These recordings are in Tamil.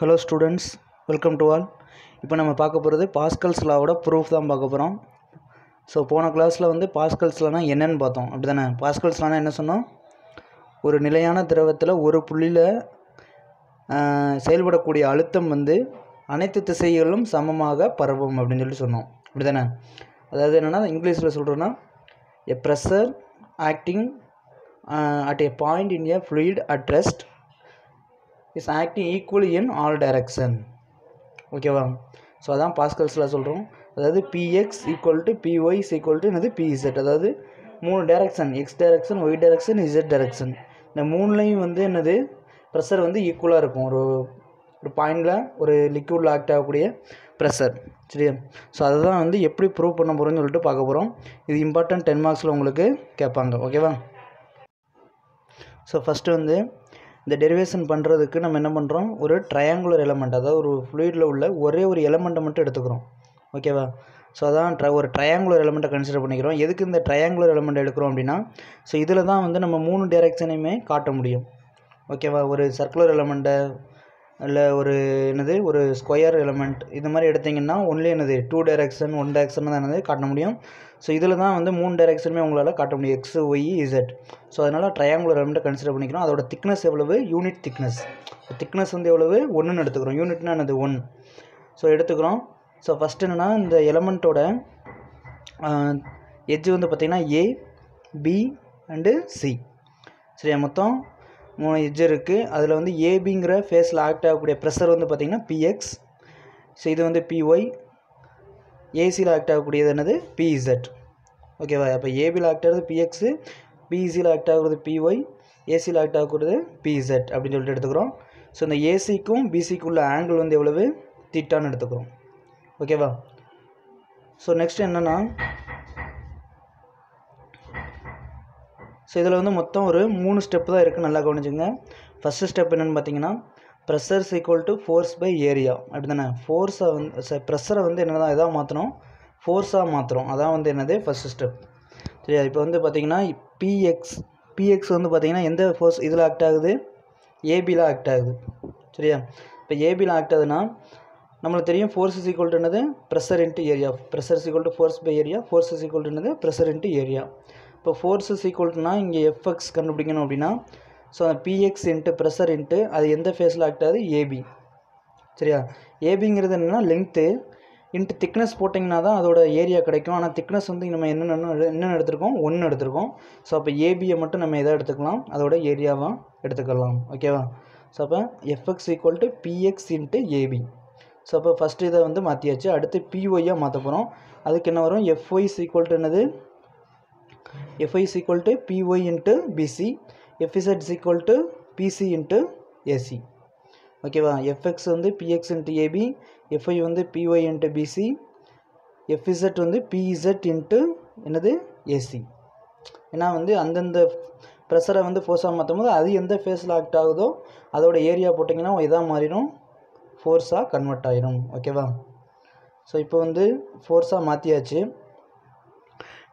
Hello students welcome to all இப்போ நம்ம பார்க்க போகிறது பாஸ்கல்ஸ் லாவோட ப்ரூஃப் தான் பார்க்க போகிறோம் ஸோ போன கிளாஸில் வந்து பாஸ்கல்ஸ்லானா என்னென்னு பார்த்தோம். அப்படி தானே பாஸ்கல்ஸ்லானா என்ன சொன்னோம்? ஒரு நிலையான திரவத்தில் ஒரு புள்ளியில் செயல்படக்கூடிய அழுத்தம் வந்து அனைத்து திசைகளிலும் சமமாக பரவும் அப்படின்னு சொல்லி சொன்னோம். அப்படி தானே அதாவது என்னென்னா இங்கிலீஷில் சொல்கிறோன்னா a pressure acting at a point in a fluid at rest is acting equally in all direction ஓகேவா ஸோ அதான் பாஸ்கல்ஸில் சொல்கிறோம் அதாவது PX equal to PY is equal to என்னது? பிஇசட் அதாவது மூணு direction X direction Y direction Z direction இந்த மூணுலேயும் வந்து என்னது? ப்ரெஷர் வந்து ஈக்குவலாக இருக்கும். ஒரு ஒரு பாயிண்டில் ஒரு லிக்விடில் ஆக்ட் ஆகக்கூடிய ப்ரெஷர் சரியா? ஸோ அதை தான் வந்து எப்படி ப்ரூவ் பண்ண போகிறோம்னு சொல்லிட்டு பார்க்க போகிறோம் இது இம்பார்ட்டன்ட் டென் மார்க்ஸில் உங்களுக்கு கேட்பாங்க. ஓகேவா ஸோ ஃபஸ்ட்டு வந்து இந்த டெரிவேஷன் பண்ணுறதுக்கு நம்ம என்ன பண்ணுறோம் ஒரு ட்ரையாங்குலர் எலமெண்ட் அதாவது ஒரு ஃப்ளூயிடில் உள்ள ஒரே ஒரு எலமெண்ட்டை மட்டும் எடுத்துக்கிறோம். ஓகேவா ஸோ அதான் ட்ர ஒரு ட்ரையாங்குலர் எலமெண்ட்டை கன்சிடர் பண்ணிக்கிறோம். எதுக்கு இந்த ட்ரையாங்குலர் எலமெண்ட் எடுக்கிறோம் அப்படின்னா ஸோ இதில் தான் வந்து நம்ம மூணு டேரெக்ஷனையுமே காட்ட முடியும். ஓகேவா ஒரு சர்க்குலர் எலமெண்ட்டை இல்லை ஒரு என்னது ஒரு ஸ்கொயர் எலமெண்ட் இது மாதிரி எடுத்திங்கன்னா ஒன்லி என்னது டூ டைரக்ஷன் ஒன் டைரக்ஷன் தான் என்னது காட்ட முடியும். ஸோ இதில் தான் வந்து மூணு டைரக்ஷனுமே உங்களால் காட்ட முடியும். எக்ஸ் ஒய் இசட் ஸோ அதனால் ட்ரையாங்குலர் எலமெண்ட்டை கன்சிடர் பண்ணிக்கிறோம். அதோட திக்னஸ் எவ்வளவு? யூனிட் திக்னஸ் திக்னஸ் வந்து எவ்வளவு? ஒன்றுன்னு எடுத்துக்கிறோம். யூனிட்னா என்னது ஒன் ஸோ எடுத்துக்கிறோம். ஸோ ஃபஸ்ட் என்னென்னா இந்த எலமெண்ட்டோட எட்ஜ் வந்து பார்த்திங்கன்னா ஏ பி அண்டு சி சரியா மொத்தம் மூணு எஜ் இருக்குது அதில் வந்து ஏபிங்கிற ஃபேஸில் ஆக்ட் ஆகக்கூடிய ப்ரெஷர் வந்து பார்த்திங்கன்னா பிஎக்ஸ் ஸோ இது வந்து பிஒய் ஏசியில் ஆக்ட் ஆகக்கூடியது என்னது? பிஇசட் ஓகேவா அப்போ ஏபியில் ஆக்ட் ஆகிறது பிஎக்ஸு பிஇசியில் ஆக்ட் ஆகுறது பிஒய் ஏசியில் ஆக்ட் ஆகக்கூடியது பிஇசட் அப்படின்னு சொல்லிட்டு எடுத்துக்கிறோம். ஸோ இந்த ஏசிக்கும் பிசிக்கும் உள்ள ஆங்கிள் வந்து எவ்வளவு? திட்டான்னு எடுத்துக்கிறோம். ஓகேவா ஸோ நெக்ஸ்ட் என்னென்னா ஸோ இதில் வந்து மொத்தம் ஒரு மூணு ஸ்டெப் தான் இருக்குது நல்லா கவனிச்சுங்க ஃபஸ்ட்டு ஸ்டெப் என்னென்னு பார்த்தீங்கன்னா pressure's equal to force by area அப்படி தானே ஃபோர்ஸை வந்து ப்ரெஷரை வந்து என்ன தான் எதாக மாற்றணும் ஃபோர்ஸாக மாற்றுறோம் அதான் வந்து என்னது? ஃபஸ்ட்டு ஸ்டெப் சரியா? இப்போ வந்து பார்த்தீங்கன்னா பிஎக்ஸ் பிஎக்ஸ் வந்து பார்த்திங்கன்னா எந்த ஃபோர்ஸ் இதில் ஆக்ட் ஆகுது? ஏபியில் ஆக்ட் ஆகுது. சரியா? இப்போ ஏபியில் ஆக்ட் ஆகுதுன்னா நம்மளுக்கு தெரியும் ஃபோர்ஸ் இஸ் ஈக்குவல் டு என்னது? Pressure into area pressure is equal to force by area force is equal to என்னது? ப்ரெஷர் இன்ட்டு ஏரியா இப்போ ஃபோர்ஸஸ் ஈக்குவல்னா இங்கே எஃப்எக்ஸ் கண்டுபிடிக்கணும் அப்படின்னா ஸோ அந்த பிஎக்ஸ் இன்ட்டு ப்ரெஷர் இன்ட்டு அது எந்த ஃபேஸில் ஆக்ட் ஆகுது? ஏபி சரியா? ஏபிங்கிறது என்னென்னா லென்த்து இன்ட்டு திக்னஸ் போட்டிங்கன்னா தான் அதோட ஏரியா கிடைக்கும். ஆனால் திக்னஸ் வந்து நம்ம என்னென்ன என்னென்ன எடுத்திருக்கோம்? ஒன்று எடுத்திருக்கோம். ஸோ அப்போ ஏபியை மட்டும் நம்ம எதை எடுத்துக்கலாம்? அதோட ஏரியாவாக எடுத்துக்கலாம். ஓகேவா ஸோ அப்போ FX equal to PX into AB so அப்போ ஃபஸ்ட்டு இதை வந்து மாற்றியாச்சு அடுத்து பிஒய்யாக மாற்ற போகிறோம் அதுக்கு என்ன வரும்? எஃப்ஒய்ஸ் ஈக்குவல் டு என்னது? FY is equal to PY into BC FZ is equal to PC into AC ஓகேவா எஃப்எக்ஸ் வந்து பிஎக்ஸ் இன்ட்டு ஏபி எஃப்ஐ வந்து பிஒய் இன்ட்டு பிசி எஃப்இசட் வந்து பிஇசட் இன்ட்டு என்னது? ஏசி ஏன்னா வந்து அந்தந்த ப்ரெஷரை வந்து ஃபோர்ஸாக மாற்றும் போது அது எந்த ஃபேஸில் ஆக்ட் ஆகுதோ அதோட ஏரியா போட்டிங்கன்னா இதாக மாறிடும். ஃபோர்ஸாக கன்வெர்ட் ஆகிடும் ஓகேவா ஸோ இப்போ வந்து ஃபோர்ஸாக மாற்றியாச்சு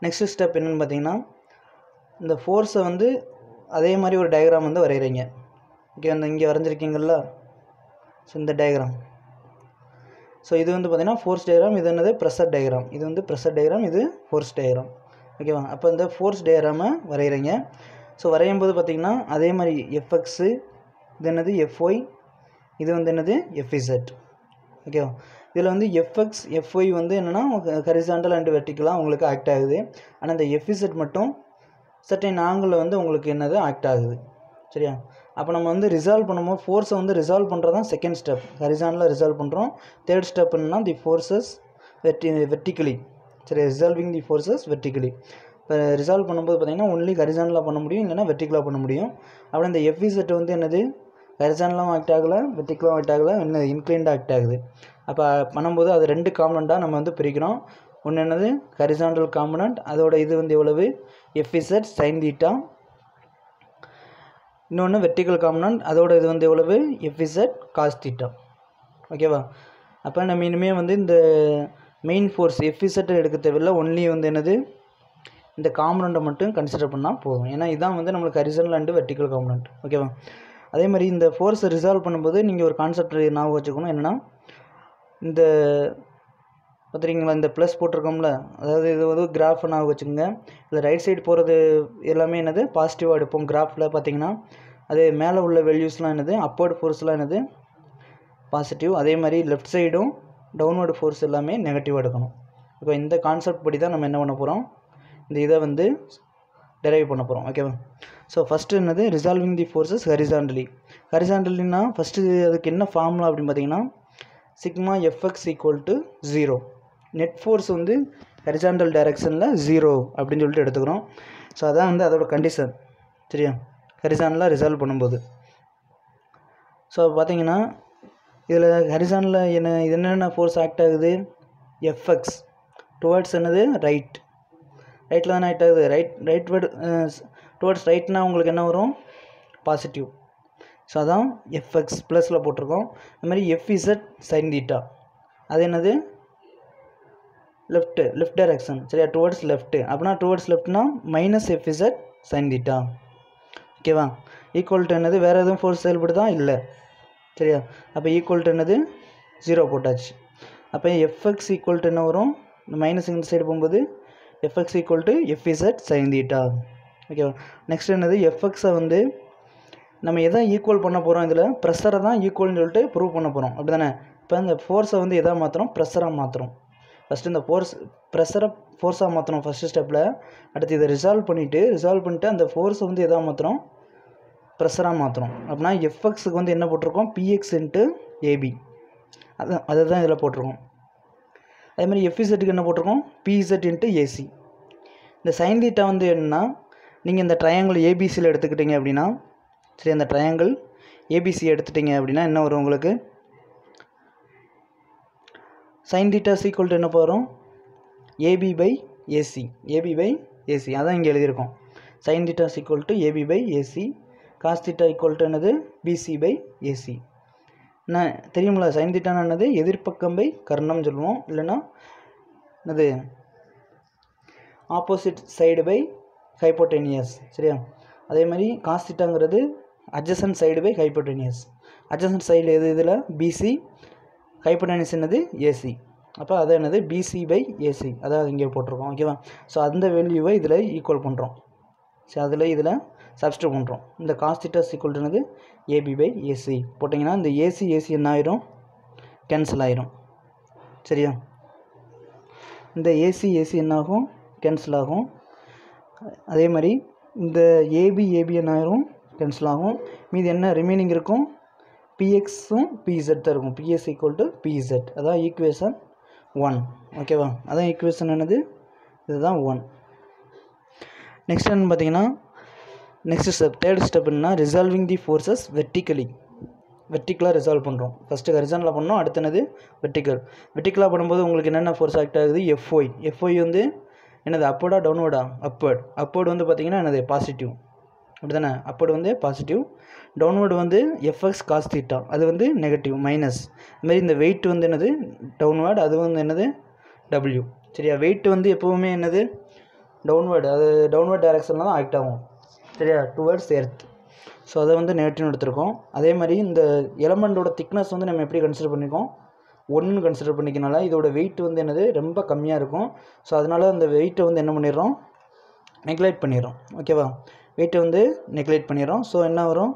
நெக்ஸ்ட்டு ஸ்டெப் என்னென்னு பார்த்தீங்கன்னா இந்த ஃபோர்ஸை வந்து அதே மாதிரி ஒரு டயக்ராம் வந்து வரைகிறீங்க ஓகே அந்த இங்கே வரைஞ்சிருக்கீங்கள ஸோ இந்த டயக்ராம் ஸோ இது வந்து பார்த்திங்கன்னா ஃபோர்ஸ் டயக்ராம் இது என்னது? ப்ரெஷர் டயக்ராம் இது வந்து ப்ரெஷர் டயக்ராம் இது ஃபோர்ஸ் டயக்ராம் ஓகேவா அப்போ இந்த ஃபோர்ஸ் டயக்ராமை வரைகிறீங்க ஸோ வரையும் போது பார்த்திங்கன்னா அதே மாதிரி எஃப்எக்ஸு இது என்னது? எஃப்ஒய் இது வந்து என்னது? எஃப்இசட் ஓகேவா இதில் வந்து எஃப்எக்ஸ் எஃப்ஒய் வந்து என்னென்னா ஹரிசாண்டல் அண்ட் வெர்டிக்கலாக உங்களுக்கு ஆக்ட் ஆகுது. ஆனால் இந்த எஃப்இசட் மட்டும் சர்டைன் ஆங்கிளில் வந்து உங்களுக்கு என்னது ஆக்ட் ஆகுது. சரியா? அப்போ நம்ம வந்து ரிசால்வ் பண்ணும்போது ஃபோர்ஸை வந்து ரிசால்வ் பண்ணுறது தான் செகண்ட் ஸ்டெப் ஹரிசானில் ரிசால்வ் பண்ணுறோம் தேர்ட் ஸ்டெப் என்னன்னா தி ஃபோர்ஸஸ் வெர்டி வெர்டிக்கலி சரி ரிசால்விங் தி ஃபோர்ஸஸ் வெர்டிக்கலி இப்போ ரிசால்வ் பண்ணும்போது பார்த்திங்கன்னா ஒன்லி ஹரிசானில் பண்ண முடியும் இல்லைனா வெர்டிக்கலாக பண்ண முடியும். அப்புறம் இந்த எஃப்இசட் வந்து என்னது ஹரிசானலாகவும் ஆக்ட் ஆகலை வெர்டிக்கலாகவும் ஆக்ட் ஆகலை என்ன இன்க்ளைண்டாக ஆக்ட் ஆகுது. அப்போ பண்ணும்போது அது ரெண்டு காம்பனண்ட்டாக நம்ம வந்து பிரிக்கிறோம். ஒன்று என்னது? ஹரிசான்டல் காம்பனண்ட் அதோட இது வந்து எவ்வளவு? எஃபிசட் சைன் தீட்டா இன்னொன்று வெர்டிக்கல் காம்பனண்ட் அதோட இது வந்து எவ்வளவு? எஃபிசட் காஸ் தீட்டா ஓகேவா அப்போ நம்ம இனிமேல் வந்து இந்த மெயின் ஃபோர்ஸ் எஃபிசட்டை எடுக்க தேவையில்லை ஒன்லி வந்து என்னது? இந்த காம்பனண்ட்டை மட்டும் கன்சிடர் பண்ணால் போதும். ஏன்னா இதான் வந்து நம்மளுக்கு ஹரிசனல் அண்டு வெர்டிக்கல் காம்பனண்ட் ஓகேவா அதே மாதிரி இந்த ஃபோர்ஸை ரிசால்வ் பண்ணும்போது நீங்கள் ஒரு கான்செப்ட் ஞாபகம் வச்சுக்கணும். என்னென்னா இந்த பார்த்துருக்கீங்களா இந்த ப்ளஸ் போட்டிருக்கோம்ல அதாவது இது வந்து கிராஃப் ஞாபகம் வச்சுக்கோங்க. இதில் ரைட் சைடு போகிறது எல்லாமே என்னது? பாசிட்டிவாக எடுப்போம். கிராஃபில் பார்த்தீங்கன்னா அது மேலே உள்ள வேல்யூஸ்லாம் என்னது? அப்போர்டு ஃபோர்ஸ்லாம் என்னது? பாசிட்டிவ் அதே மாதிரி லெஃப்ட் சைடும் டவுன்வர்டு ஃபோர்ஸ் எல்லாமே நெகட்டிவ் எடுக்கணும். இப்போ இந்த கான்செப்ட் படி தான் நம்ம என்ன பண்ண போகிறோம் இந்த இதை வந்து டெரைவ் பண்ண போகிறோம் ஓகேவா ஸோ ஃபஸ்ட்டு என்னது? ரிசால்விங் தி ஃபோர்ஸஸ் ஹரிசாண்டலி ஹரிசாண்டலினா ஃபஸ்ட்டு அதுக்கு என்ன ஃபார்முலா அப்படின்னு பார்த்தீங்கன்னா sigma FX equal to zero net force வந்து ஹரிசாண்டல் டைரக்ஷனில் ஜீரோ அப்படின்னு சொல்லிட்டு எடுத்துக்கிறோம். ஸோ அதான் வந்து அதோட கண்டிஷன் சரியா? ஹரிசாண்டலாக ரிசால்வ் பண்ணும்போது. ஸோ பார்த்தீங்கன்னா இதில் ஹரிசானில் என்ன இது என்னென்ன ஃபோர்ஸ் ஆக்ட் ஆகுது? எஃப்எக்ஸ் டுவர்ட்ஸ் என்னது? ரைட் ரைட்டில் தானே ஆக்ட் ஆகுது. ரைட் ரைட் வேர்டு டுவர்ட்ஸ் ரைட்னா உங்களுக்கு என்ன வரும்? பாசிட்டிவ் ஸோ அதான் எஃப்எக்ஸ் ப்ளஸில் போட்டிருக்கோம். அது மாதிரி எஃப்இசட் சைன் தீட்டா அது என்னது? லெஃப்ட்டு லெஃப்ட் டைரக்ஷன் சரியா? டுவர்ட்ஸ் லெஃப்ட்டு அப்படின்னா டுவர்ட்ஸ் லெஃப்ட்னா மைனஸ் எஃப்இசட் சைன் தீட்டா ஓகேவா ஈக்குவல் டு என்னது? வேறு எதுவும் ஃபோர்ஸ் செயல்படுதா? இல்லை. சரியா? அப்போ ஈக்குவல் டு என்னது? ஜீரோ போட்டாச்சு. அப்போ எஃப்எக்ஸ் ஈக்குவல் டு என்ன வரும்? மைனஸ் இந்த சைடு போகும்போது FX equal to FZ sine theta ஓகேவா நெக்ஸ்ட் என்னது? எஃப்எக்ஸை வந்து நம்ம எதை ஈக்குவல் பண்ண போகிறோம் இதில்? ப்ரெஷரை தான் ஈக்குவல்னு சொல்லிட்டு ப்ரூவ் பண்ண போகிறோம் அப்படி தானே இப்போ இந்த ஃபோர்ஸை வந்து எதாக மாற்றுறோம் ப்ரெஷராக மாற்றுறோம் ஃபஸ்ட்டு இந்த ஃபோர்ஸ் ப்ரெஷரை ஃபோர்ஸாக மாற்றுறோம் ஃபஸ்ட்டு ஸ்டெப்பில் அடுத்து இதை ரிசால்வ் பண்ணிவிட்டு ரிசால்வ் பண்ணிட்டு அந்த ஃபோர்ஸை வந்து எதாக மாற்றுறோம் ப்ரெஷராக மாற்றுறோம் அப்படின்னா எஃப்எக்ஸுக்கு வந்து என்ன போட்டிருக்கோம்? பிஎக்ஸ் இன்ட்டு ஏபி அது அதை தான் இதில் போட்டிருக்கோம். அதே மாதிரி எஃப்இசெட்டுக்கு என்ன போட்டிருக்கோம்? பிஇசெட் இன்ட்டு ஏசி இந்த சைன் தீட்டா வந்து என்னென்னா நீங்கள் இந்த ட்ரையாங்கிள் ஏபிசியில் எடுத்துக்கிட்டிங்க அப்படின்னா சரி அந்த ட்ரையாங்கிள் ஏபிசி எடுத்துட்டிங்க அப்படின்னா என்ன வரும் உங்களுக்கு? சைன் தீட்டா சீக்வல் என்ன போகிறோம் AB by AC AB by AC அதான் இங்கே எழுதியிருக்கோம். Sine theta is equal to AB by AC cos theta equal to என்னது? பிசி பை ஏசி என்ன தெரியுமில்ல? சைன் தீட்டானா என்னது? எதிர்ப்பக்கம் பை கர்ணம் சொல்லுவோம். இல்லைன்னா என்னது? ஆப்போசிட் சைடு பை ஹைப்போட்டேனியஸ் சரியா? அதே மாதிரி cos தீட்டாங்கிறது adjacent side by hypotenuse adjacent side எது இதில்? பிசி ஹைப்போட்டேனியஸ் என்னது? ஏசி அப்போ அது என்னது? பிசி பை ஏசி அதாவது இங்கே போட்டிருக்கோம் ஓகேவா ஸோ அந்த வேல்யூவை இதில் ஈக்குவல் பண்ணுறோம் ஸோ அதில் இதில் சப்ஸ்டியூட் பண்ணுறோம் இந்த காஸ் தீட்டா ஈக்குவல் என்னது? ஏபி பை ஏசி போட்டிங்கன்னா இந்த ஏசி ஏசி என்ன ஆயிரும்? கேன்சல் ஆயிரும். சரியா? இந்த ஏசி ஏசி என்ன ஆகும்? கேன்சல் ஆகும். அதே மாதிரி இந்த ஏபி ஏபிஎன் ஆயிரும் கேன்சல் ஆகும். மீதி என்ன ரிமைனிங் இருக்கும்? பிஎக்ஸும் பிஇசட் தான் இருக்கும். பிஎஸ் ஈக்குவல் டு பிஇசட் அதான் ஈக்குவேஷன் ஒன் ஓகேவா அதான் ஈக்குவேஷன் என்னது? இதுதான் ஒன் நெக்ஸ்ட் என்னென்னு பார்த்தீங்கன்னா நெக்ஸ்ட் ஸ்டெப் தேர்ட் ஸ்டெப் என்ன ரிசால்விங் தி ஃபோர்ஸஸ் வெர்டிக்கலி வெர்டிக்கலாக ரிசால்வ் பண்ணுறோம் ஃபஸ்ட்டு ஹரிசானில் பண்ணோம் அடுத்தனது வெர்டிக்கல் வெர்டிக்கலாக பண்ணும்போது உங்களுக்கு என்னென்ன ஃபோர்ஸ் ஆக்ட் ஆகுது? எஃப்ஒய் எஃப்ஒய் வந்து என்னது அப்போடா டவுன்வோர்டா அப்பர்ட் அப்போர்டு வந்து பார்த்தீங்கன்னா என்னது? பாசிட்டிவ் அப்படி தானே அப்பர்ட் வந்து பாசிட்டிவ் டவுன்வோர்டு வந்து எஃப்எக்ஸ் காஸ் தீட்டா அது வந்து நெகட்டிவ் மைனஸ் அதுமாரி இந்த வெயிட் வந்து என்னது? டவுன்வேர்டு அது வந்து என்னது? டபிள்யூ சரியா? வெயிட் வந்து எப்போவுமே என்னது? டவுன்வேர்டு அது டவுன்வேர்ட் டைரக்ஷனில் தான் ஆக்ட் ஆகும். சரியா? டுவர்ட்ஸ் எர்த் ஸோ அதை வந்து நெகட்டிவ் எடுத்திருக்கோம். அதே மாதிரி இந்த எலமெண்ட்டோட திக்னஸ் வந்து நம்ம எப்படி கன்சிடர் பண்ணியிருக்கோம் ஒன்றுன்னு கன்சிடர் பண்ணிக்கனால இதோட வெயிட் வந்து என்னது? ரொம்ப கம்மியாக இருக்கும். ஸோ அதனால் அந்த வெயிட்டை வந்து என்ன பண்ணிடுறோம்? நெக்லெக்ட் பண்ணிடுறோம். ஓகேவா வெயிட்டை வந்து நெக்லெக்ட் பண்ணிடுறோம். ஸோ என்ன வரும்?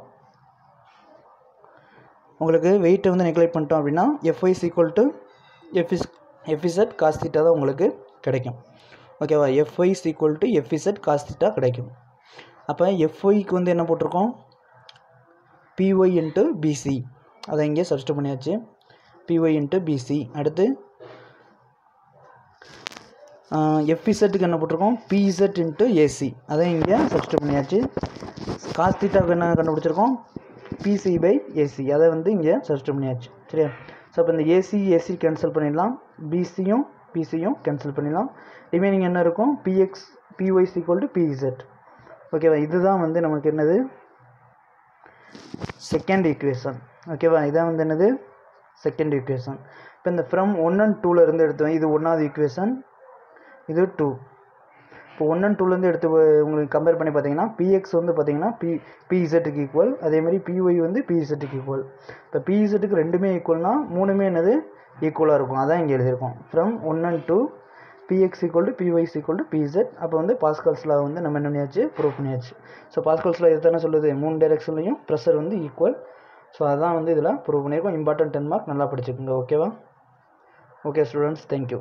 உங்களுக்கு வெயிட்டை வந்து நெக்லெக்ட் பண்ணிட்டோம் அப்படின்னா F is equal to F is FZ cos theta தான் உங்களுக்கு கிடைக்கும். ஓகேவா F is equal to FZ cos theta கிடைக்கும். அப்போ எஃப்ஒய்க்கு வந்து என்ன போட்டிருக்கோம்? பிஒய் இன்ட்டு பிசி அதை இங்கே சப்ஸ்ட் பண்ணியாச்சு. பிஒய் இன்ட்டு பிசி அடுத்து எஃப்இசட்டுக்கு என்ன போட்டிருக்கோம்? பிஇசட் இன்ட்டு ஏசி அதான் இங்கே சப்ஸ்டியூட் பண்ணியாச்சு. காஸ்தீட்டாவுக்கு என்ன கண்டுபிடிச்சிருக்கோம்? பிசி பை ஏசி அதை வந்து இங்கே சப்ஸ்டியூட் பண்ணியாச்சு. சரியா? ஸோ அப்போ இந்த ஏசி ஏசி கேன்சல் பண்ணிடலாம். பிசியும் பிசியும் கேன்சல் பண்ணிடலாம். ரிமைனிங் என்ன இருக்கும்? PX PY is equal to PZ ஓகேவா இதுதான் வந்து நமக்கு என்னது? செகண்ட் ஈக்குவேஷன் ஓகேவா இதான் வந்து என்னது? செகண்ட் ஈக்குவேஷன் இப்போ இந்த ஃப்ரம் ஒன் அண்ட் டூலேருந்து இருந்து இது ஒன்றாவது ஈக்குவேஷன் இது டூ இப்போ ஒன் அண்ட் டூலேருந்து எடுத்து உங்களுக்கு கம்பேர் பண்ணி பார்த்தீங்கன்னா பிஎக்ஸ் வந்து பார்த்தீங்கன்னா பி பிஇசெட்டுக்கு ஈக்குவல் அதேமாதிரி பிஒய் வந்து பிஇசெட்டுக்கு ஈக்குவல் இப்போ பிஇசெட்டுக்கு ரெண்டுமே ஈக்குவல்னா மூணுமே என்னது? ஈக்குவலாக இருக்கும். அதான் இங்கே எழுதியிருக்கோம். From one and two PX equal to PY's equal to PZ அப்போ வந்து பாஸ்கல்ஸில் வந்து நம்ம என்ன பண்ணியாச்சு? ப்ரூவ் பண்ணியாச்சு. ஸோ பாஸ்கல்ஸில் இது தானே சொல்லுது? மூணு டைரெக்ஷன்லையும் ப்ரெஷர் வந்து ஈக்குவல் ஸோ அதான் வந்து இதில் ப்ரூவ் பண்ணியிருக்கோம். இம்பார்ட்டன்ட் டென் மார்க் நல்லா படிச்சுக்கோங்க ஓகேவா ஓகே ஸ்டூடெண்ட்ஸ் தேங்க்யூ